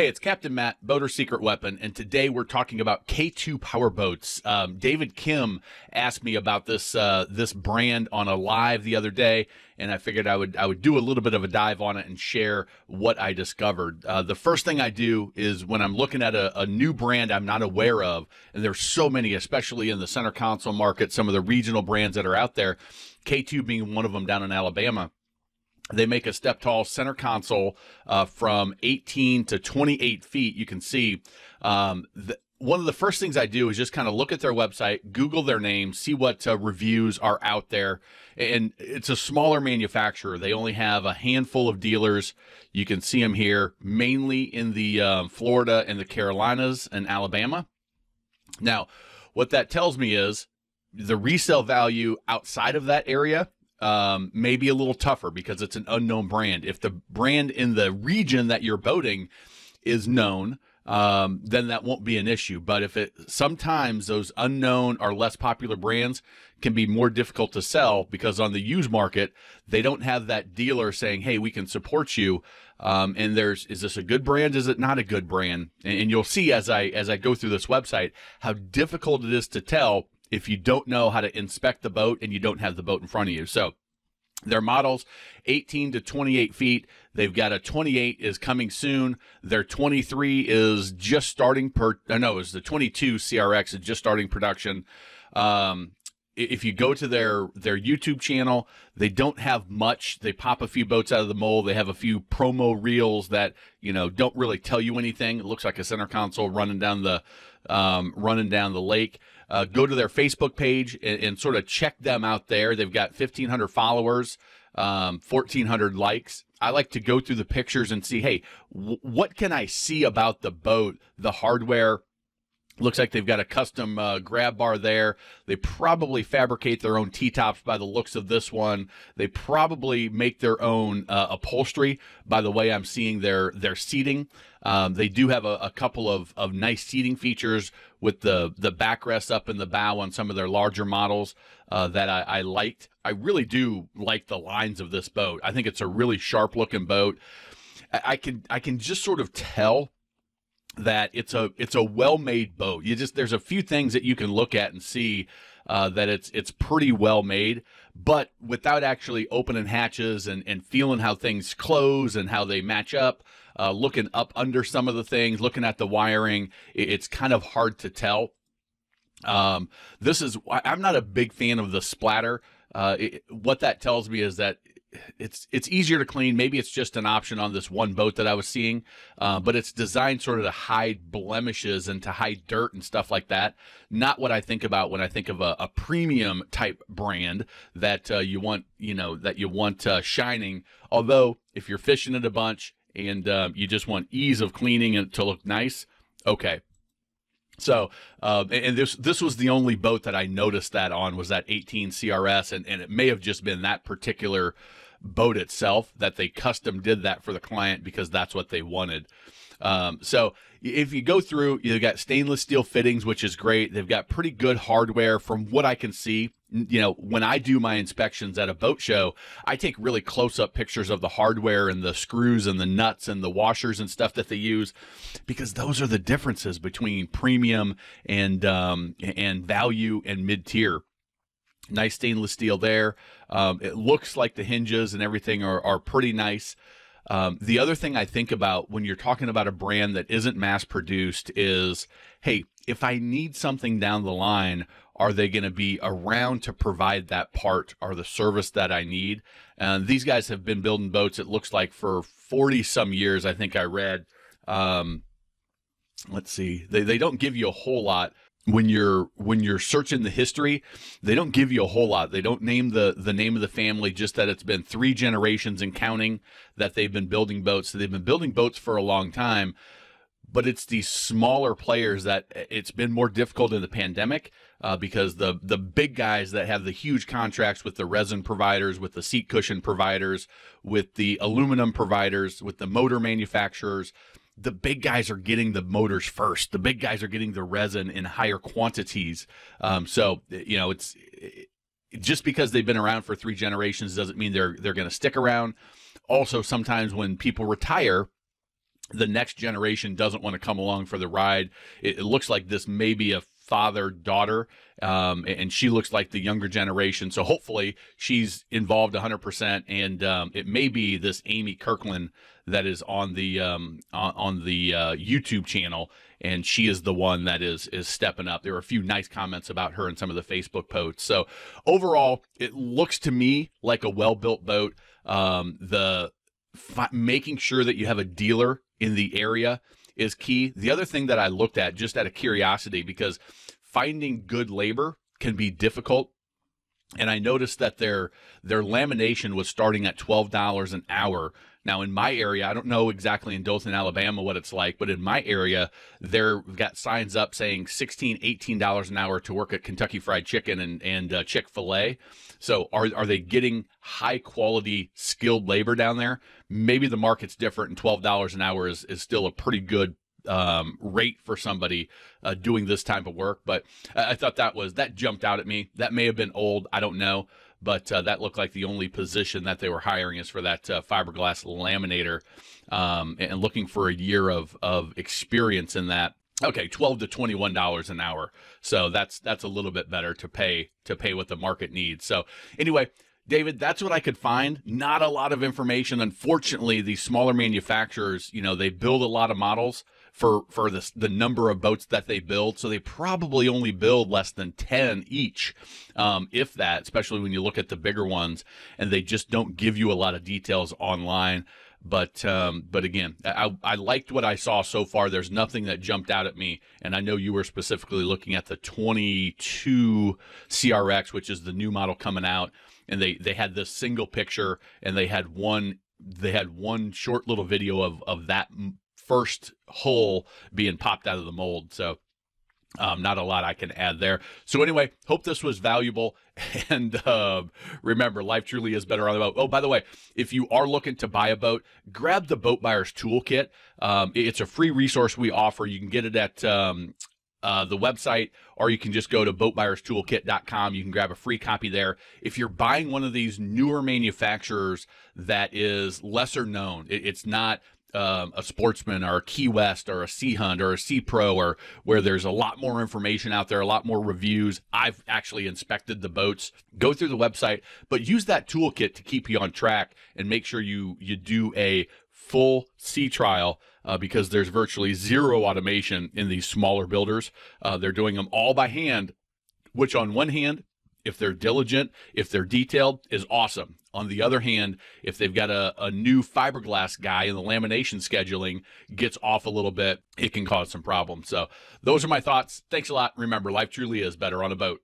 Hey, it's Captain Matt, Boater Secret Weapon, and today we're talking about K2 Power Boats. Um, David Kim asked me about this uh, this brand on a live the other day, and I figured I would I would do a little bit of a dive on it and share what I discovered. Uh, the first thing I do is when I'm looking at a, a new brand I'm not aware of, and there's so many, especially in the center console market, some of the regional brands that are out there, K2 being one of them down in Alabama they make a step tall center console uh, from 18 to 28 feet. You can see um, the, one of the first things I do is just kind of look at their website, Google their name, see what uh, reviews are out there. And it's a smaller manufacturer. They only have a handful of dealers. You can see them here, mainly in the um, Florida and the Carolinas and Alabama. Now, what that tells me is the resale value outside of that area um, maybe a little tougher because it's an unknown brand. If the brand in the region that you're boating is known, um, then that won't be an issue. But if it sometimes those unknown or less popular brands can be more difficult to sell because on the used market they don't have that dealer saying, "Hey, we can support you." Um, and there's is this a good brand? Is it not a good brand? And, and you'll see as I as I go through this website how difficult it is to tell if you don't know how to inspect the boat and you don't have the boat in front of you. So their models 18 to 28 feet. They've got a 28 is coming soon. Their 23 is just starting per. Uh, no, it's the 22 CRX is just starting production. Um, if you go to their their YouTube channel, they don't have much. They pop a few boats out of the mold. They have a few promo reels that you know don't really tell you anything. It looks like a center console running down the um, running down the lake uh, go to their Facebook page and, and, sort of check them out there. They've got 1,500 followers, um, 1,400 likes. I like to go through the pictures and see, hey, w- what can I see about the boat, the hardware, Looks like they've got a custom uh, grab bar there. They probably fabricate their own T-tops by the looks of this one. They probably make their own uh, upholstery by the way I'm seeing their their seating. Um, they do have a, a, couple of, of nice seating features with the the backrest up in the bow on some of their larger models uh, that I, I liked. I really do like the lines of this boat. I think it's a really sharp looking boat. I, I can I can just sort of tell that it's a it's a well made boat. You just there's a few things that you can look at and see uh, that it's it's pretty well made, but without actually opening hatches and, and feeling how things close and how they match up, uh, looking up under some of the things, looking at the wiring, it, it's kind of hard to tell. Um, this is I'm not a big fan of the splatter. Uh, it, what that tells me is that it's it's easier to clean. Maybe it's just an option on this one boat that I was seeing, uh, but it's designed sort of to hide blemishes and to hide dirt and stuff like that. Not what I think about when I think of a, a premium type brand that uh, you want, you know, that you want uh, shining. Although if you're fishing it a bunch and uh, you just want ease of cleaning and to look nice, okay, so, uh, and this this was the only boat that I noticed that on was that 18 CRS, and, and it may have just been that particular boat itself that they custom did that for the client because that's what they wanted. Um, so if you go through, you've got stainless steel fittings, which is great. They've got pretty good hardware from what I can see. You know, when I do my inspections at a boat show, I take really close up pictures of the hardware and the screws and the nuts and the washers and stuff that they use, because those are the differences between premium and um, and value and mid tier. Nice stainless steel there. Um, it looks like the hinges and everything are, are pretty nice. Um, the other thing I think about when you're talking about a brand that isn't mass produced is, hey, if I need something down the line, are they going to be around to provide that part or the service that I need? And these guys have been building boats, it looks like, for 40 some years. I think I read. Um, let's see, they, they don't give you a whole lot when you're when you're searching the history they don't give you a whole lot they don't name the the name of the family just that it's been three generations and counting that they've been building boats so they've been building boats for a long time but it's these smaller players that it's been more difficult in the pandemic uh, because the the big guys that have the huge contracts with the resin providers, with the seat cushion providers, with the aluminum providers, with the motor manufacturers, the big guys are getting the motors first. The big guys are getting the resin in higher quantities. Um, so you know, it's it, just because they've been around for three generations doesn't mean they're they're going to stick around. Also, sometimes when people retire, the next generation doesn't want to come along for the ride. It, it looks like this may be a father daughter, um, and she looks like the younger generation. So hopefully she's involved 100%, and um, it may be this Amy Kirkland that is on the um, on, the uh, YouTube channel, and she is the one that is is stepping up. There were a few nice comments about her in some of the Facebook posts. So overall, it looks to me like a well built boat. Um, the making sure that you have a dealer in the area is key. The other thing that I looked at just out of curiosity, because finding good labor can be difficult. And I noticed that their their lamination was starting at twelve dollars an hour. Now in my area, I don't know exactly in Dothan, Alabama what it's like, but in my area, they've got signs up saying 16 dollars an hour to work at Kentucky Fried Chicken and and uh, Chick Fil A. So are are they getting high quality skilled labor down there? Maybe the market's different, and twelve dollars an hour is is still a pretty good um, rate for somebody uh, doing this type of work. But I thought that was that jumped out at me. That may have been old. I don't know. But uh, that looked like the only position that they were hiring is for that uh, fiberglass laminator, um, and looking for a year of of experience in that okay 12 to 21 dollars an hour so that's that's a little bit better to pay to pay what the market needs so anyway david that's what i could find not a lot of information unfortunately these smaller manufacturers you know they build a lot of models for for this the number of boats that they build. So they probably only build less than 10 each um, if that especially when you look at the bigger ones and they just don't give you a lot of details online. But um, but again, I, I liked what I saw so far. There's nothing that jumped out at me, and I know you were specifically looking at the 22 CRX, which is the new model coming out, and they they had this single picture, and they had one they had one short little video of of that first hole being popped out of the mold. So um, not a lot I can add there. So anyway, hope this was valuable. And uh, remember, life truly is better on the boat. Oh, by the way, if you are looking to buy a boat, grab the Boat Buyers Toolkit. Um, it's a free resource we offer. You can get it at um, uh, the website, or you can just go to boatbuyerstoolkit.com. You can grab a free copy there. If you're buying one of these newer manufacturers that is lesser known, it, it's not um, a sportsman or a Key West or a Sea Hunt or a Sea Pro or where there's a lot more information out there, a lot more reviews. I've actually inspected the boats. Go through the website, but use that toolkit to keep you on track and make sure you you do a full sea trial uh, because there's virtually zero automation in these smaller builders. Uh, they're doing them all by hand, which on one hand if they're diligent, if they're detailed, is awesome. On the other hand, if they've got a, a new fiberglass guy and the lamination scheduling gets off a little bit, it can cause some problems. So, those are my thoughts. Thanks a lot. Remember, life truly is better on a boat.